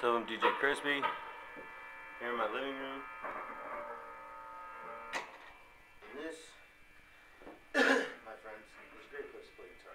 So I'm DJ Chrispy here in my living room. And this, my friends, is a great place to play guitar.